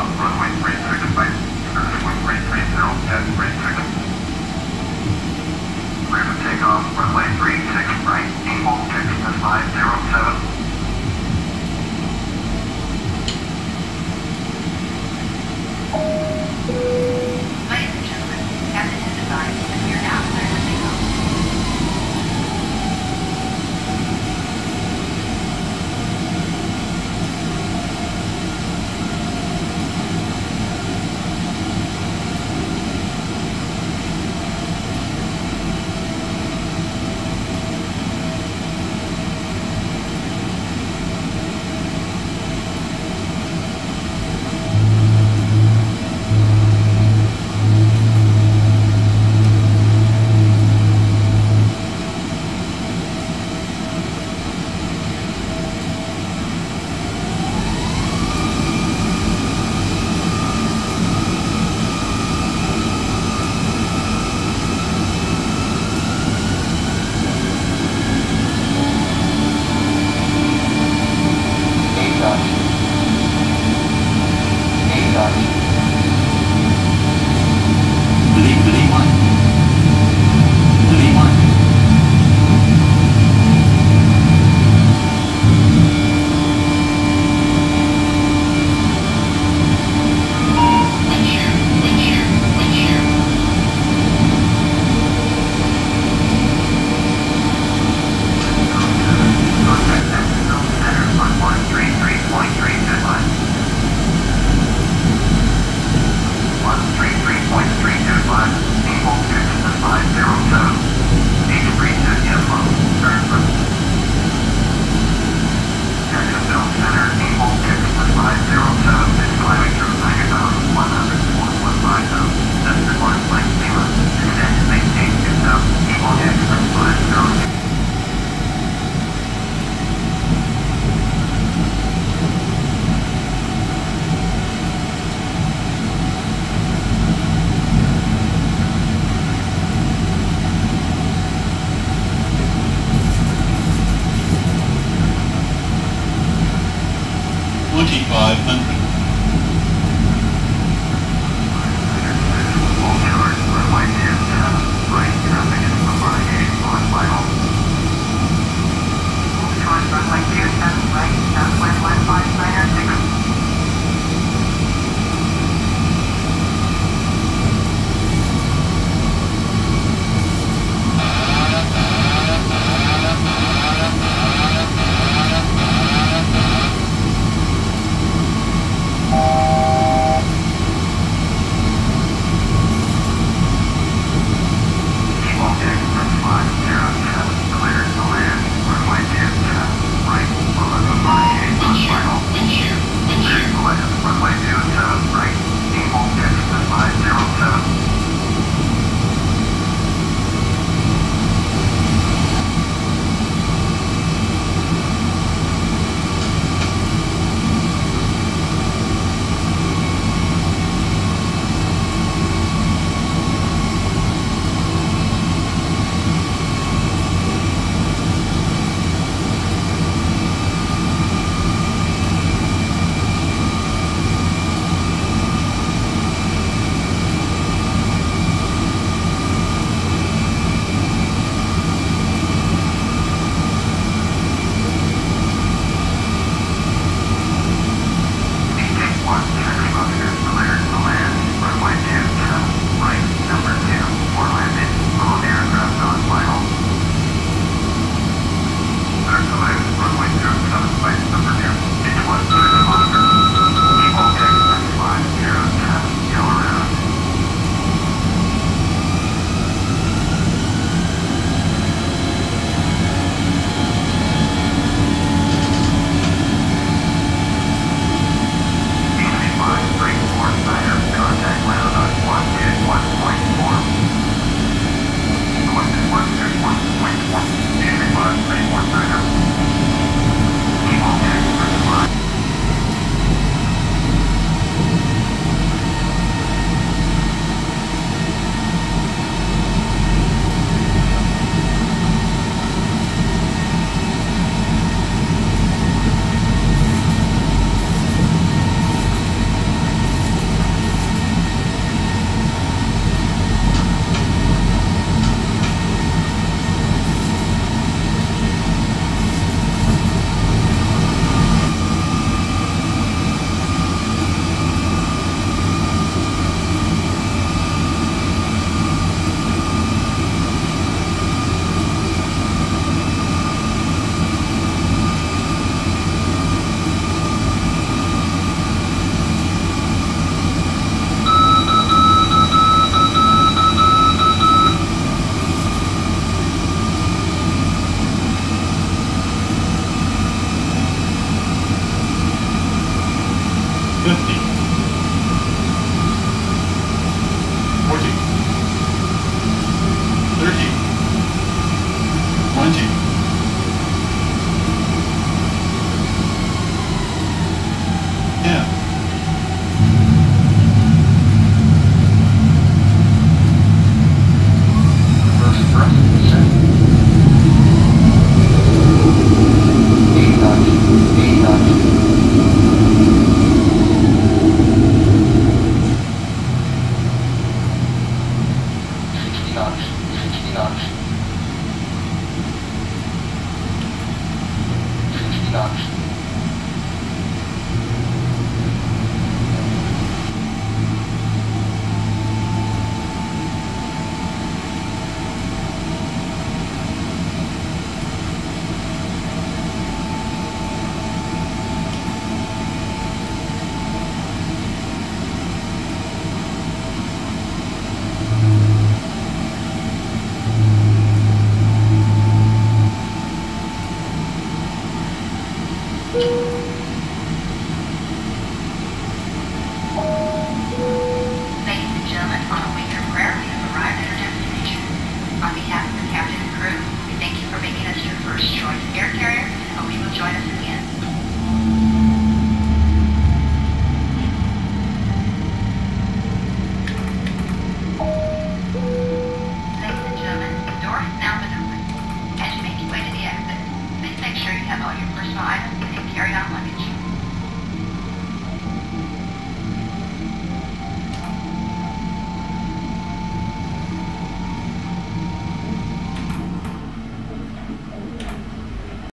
Runway 36, right. Service wind 330, dead 36. Clear for takeoff, runway 36, 4,500 line and carry on luggage.